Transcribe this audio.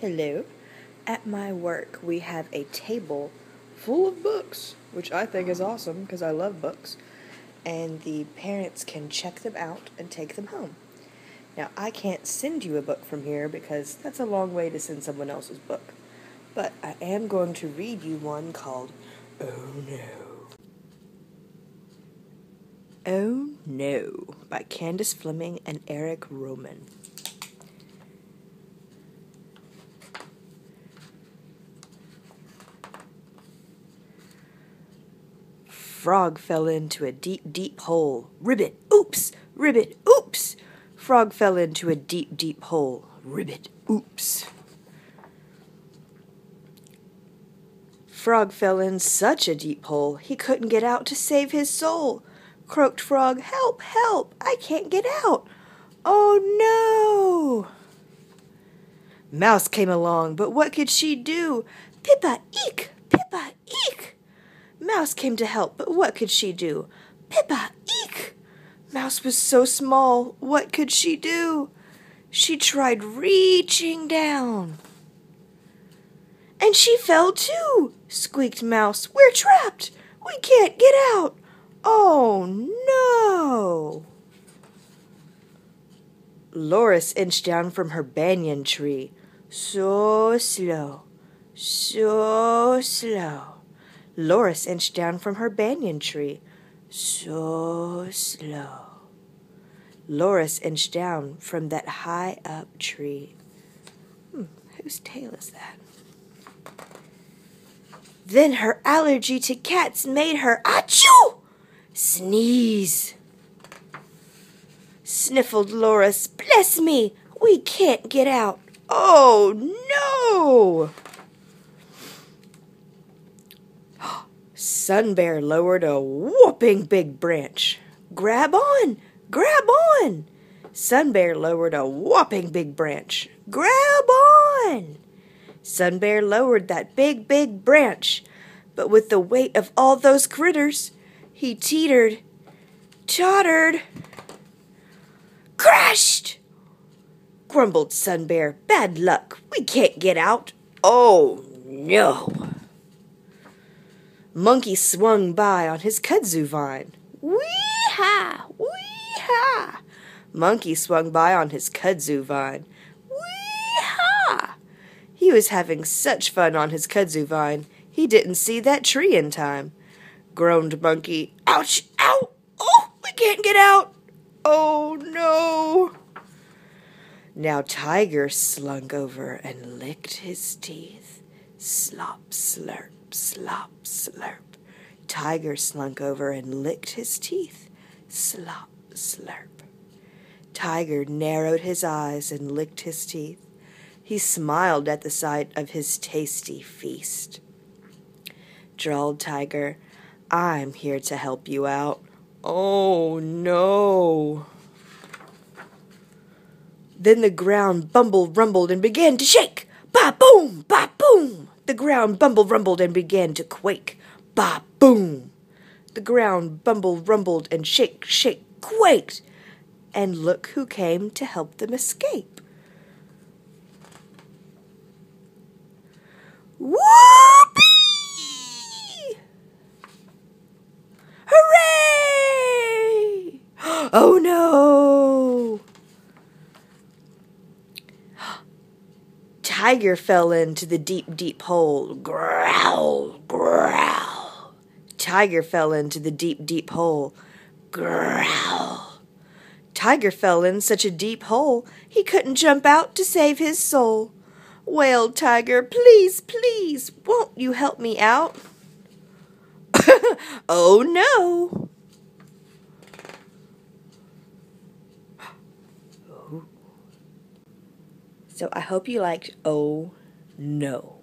Hello. At my work, we have a table full of books, which I think is awesome because I love books, and the parents can check them out and take them home. Now, I can't send you a book from here because that's a long way to send someone else's book, but I am going to read you one called Oh No. Oh No by Candace Fleming and Eric Rohmann. Frog fell into a deep, deep hole. Ribbit, oops! Ribbit, oops! Frog fell into a deep, deep hole. Ribbit, oops. Frog fell in such a deep hole he couldn't get out to save his soul. Croaked Frog, Help, help! I can't get out! Oh no! Mouse came along, but what could she do? Pippa, eek! Pippa, eek! Mouse came to help, but what could she do? Pippa, eek! Mouse was so small, what could she do? She tried reaching down. And she fell too, squeaked Mouse. We're trapped. We can't get out. Oh no! Loris inched down from her banyan tree. So slow, so slow. Loris inched down from her banyan tree. So slow. Loris inched down from that high up tree. Hmm, whose tail is that? Then her allergy to cats made her achoo sneeze. Sniffled Loris, bless me, we can't get out. Oh no! Sun Bear lowered a whooping big branch. Grab on! Grab on! Sun Bear lowered a whopping big branch. Grab on! Sun Bear lowered that big, big branch, but with the weight of all those critters, he teetered, tottered, crashed! Grumbled Sun Bear. Bad luck. We can't get out. Oh, no. Monkey swung by on his kudzu vine. Wee-ha! Wee-ha! Monkey swung by on his kudzu vine. Wee-ha! He was having such fun on his kudzu vine, he didn't see that tree in time. Groaned Monkey. Ouch! Ow! Oh, we can't get out! Oh, no! Now Tiger slunk over and licked his teeth. Slop, slurp slop, slurp. Tiger slunk over and licked his teeth. Slop, slurp. Tiger narrowed his eyes and licked his teeth. He smiled at the sight of his tasty feast. Drawled Tiger, I'm here to help you out. Oh no. Then the ground bumbled, rumbled, and began to shake. Ba boom, ba. The ground bumble rumbled, and began to quake. Ba boom! The ground bumble rumbled, and shake, shake, quaked. And look who came to help them escape. Whoopee! Hooray! Oh no! Tiger fell into the deep, deep hole. Growl, growl. Tiger fell into the deep, deep hole. Growl. Tiger fell in such a deep hole he couldn't jump out to save his soul. Wailed Tiger, please, please, won't you help me out? oh no! So I hope you liked Oh No.